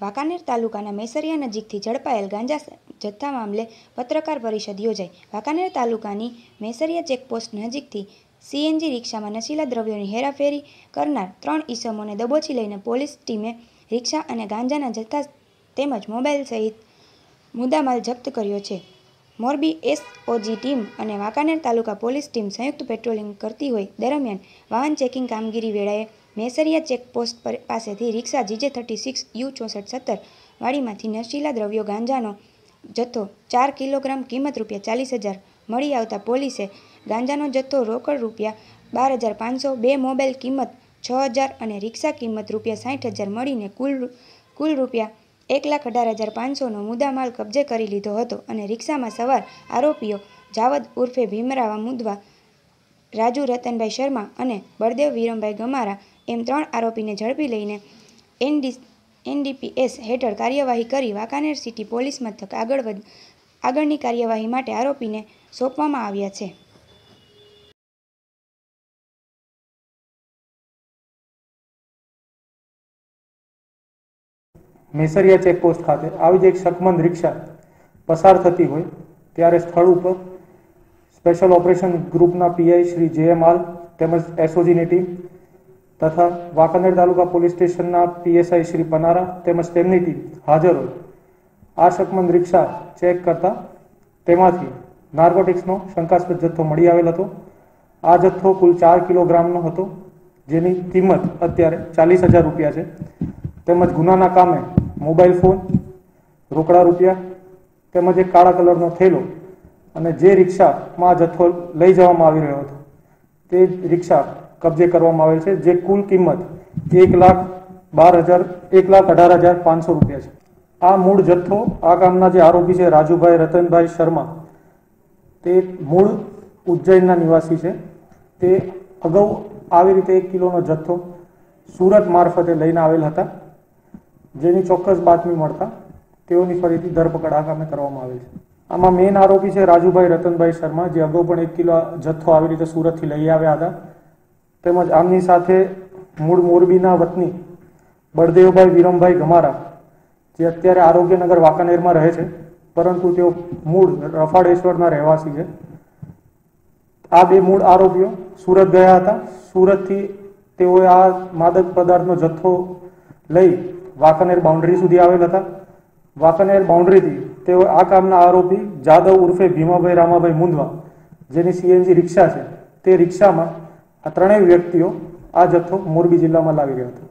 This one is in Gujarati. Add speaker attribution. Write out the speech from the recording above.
Speaker 1: વાંકાનેર તાલુકાના મેસરિયા નજીકથી ઝડપાયેલ ગાંજા જથ્થા મામલે પત્રકાર પરિષદ યોજાઈ. વાંકાનેર તાલુકાની મેસરિયા ચેકપોસ્ટ નજીકથી સીએનજી રિક્ષામાં નશીલા દ્રવ્યોની હેરાફેરી કરનાર ત્રણ ઈસમોને દબોચી લઈને પોલીસ ટીમે રિક્ષા અને ગાંજાના જથ્થા તેમજ મોબાઈલ સહિત મુદ્દામાલ જપ્ત કર્યો છે. મોરબી એસઓજી ટીમ અને વાંકાનેર તાલુકા પોલીસ ટીમ સંયુક્ત પેટ્રોલિંગ કરતી હોય દરમિયાન વાહન ચેકિંગ કામગીરી વેળાએ મેસરિયા ચેકપોસ્ટ પાસેથી rickshaw GJ thirty six U ચોસઠ સત્તર વાડીમાંથી નશીલા દ્રવ્યો ગાંજાનો જથ્થો ચાર કિલોગ્રામ કિંમત રૂપિયા ચાલીસ હજાર મળી આવતા પોલીસે ગાંજાનો જથ્થો રોકડ રૂપિયા બાર હજાર પાંચસો, બે મોબાઈલ કિંમત છ હજાર અને રિક્ષા કિંમત રૂપિયા સાઠ હજાર મળીને કુલ કુલ રૂપિયા એક લાખ અઢાર હજાર પાંચસોનો મુદ્દામાલ કબજે કરી લીધો હતો અને રિક્ષામાં સવાર આરોપીઓ જાવદ ઉર્ફે ભીમરાવા મુદવા, રાજુ રતનભાઈ શર્મા અને બળદેવ વિરમભાઈ ગમારા એમ ત્રણ આરોપીને ઝડપી લઈને એનડી, એનડીપીએસ હેઠળ કાર્યવાહી કરી વાંકાનેર સિટી પોલીસ મથક આગળ આગળની કાર્યવાહી માટે આરોપીને સોંપવામાં આવ્યા છે.
Speaker 2: મેસરિયા ચેકપોસ્ટ ખાતે આવી જ એક શકમંદ રિક્ષા પસાર થતી હોય ત્યારે સ્થળ ઉપર સ્પેશિયલ ઓપરેશન ગ્રુપના PI Shri J M Aal તેમજ એસઓજીની ટીમ તથા વાંકાનેર તાલુકા પોલીસ સ્ટેશનના પીએસઆઈ શ્રી પનારા તેમજ તેમની ટીમ હાજર હોય. આ શકમંદ રિક્ષા ચેક કરતા તેમાંથી નાર્કોટિક્સનો શંકાસ્પદ જથ્થો મળી આવેલ હતો. આ જથ્થો કુલ ચાર કિલોગ્રામનો હતો, જેની કિંમત અત્યારે ચાલીસ હજાર રૂપિયા છે. તેમજ ગુનાના કામે મોબાઈલ ફોન, રોકડા રૂપિયા, તેમજ એક કાળા કલરનો થેલો અને જે રિક્ષામાં જથ્થો લઈ જવામાં આવી રહ્યો હતો. તે રિક્ષા કબજે કરવામાં આવેલ છે, જે કુલ કિંમત એક લાખ બાર હજાર, એક લાખ અઢાર હજાર પાંચસો રૂપિયા છે. આ મૂળ જથ્થો, આ ગામના જે આરોપી છે, રાજુભાઈ રતનભાઈ શર્મા, તે મૂળ ઉજ્જૈનના નિવાસી છે. તે અગાઉ આવી રીતે એક કિલોનો જથ્થો સુરત મારફતે લઈને આવેલ હતા, જેની ચોક્કસ બાતમી મળતા તેઓની ફરીથી ધરપકડ આ કામે કરવામાં આવેલ છે. આમાં મેઇન આરોપી છે, રાજુભાઈ રતનભાઈ શર્મા, જે અગાઉ પણ એક કિલો જથ્થો આવી રીતે સુરતથી લઈ આવ્યા હતા. તેમજ આમની સાથે મૂળ મોરબીના વતની બળદેવભાઈ વિરમભાઈ ગમારા, જે અત્યારે આરોગ્યનગર વાંકાનેરમાં રહે છે, પરંતુ તેઓ મૂળ રફાડેશ્વરના રહેવાસી છે. આ બે મૂળ આરોપીઓ સુરત ગયા હતા. સુરતથી તેઓએ આ માદક પદાર્થનો જથ્થો લઈ વાંકાનેર બાઉન્ડ્રી સુધી આવેલ હતા. વાંકાનેર બાઉન્ડ્રીથી તેઓ આ કામના આરોપી જાદવ ઉર્ફે ભીમાભાઈ રામાભાઈ મુંદવા જેની સીએનજી રિક્ષા છે, તે રિક્ષામાં આ ત્રણેય વ્યક્તિઓ આ જથ્થો મોરબી જિલ્લામાં લાવી ગયો હતા.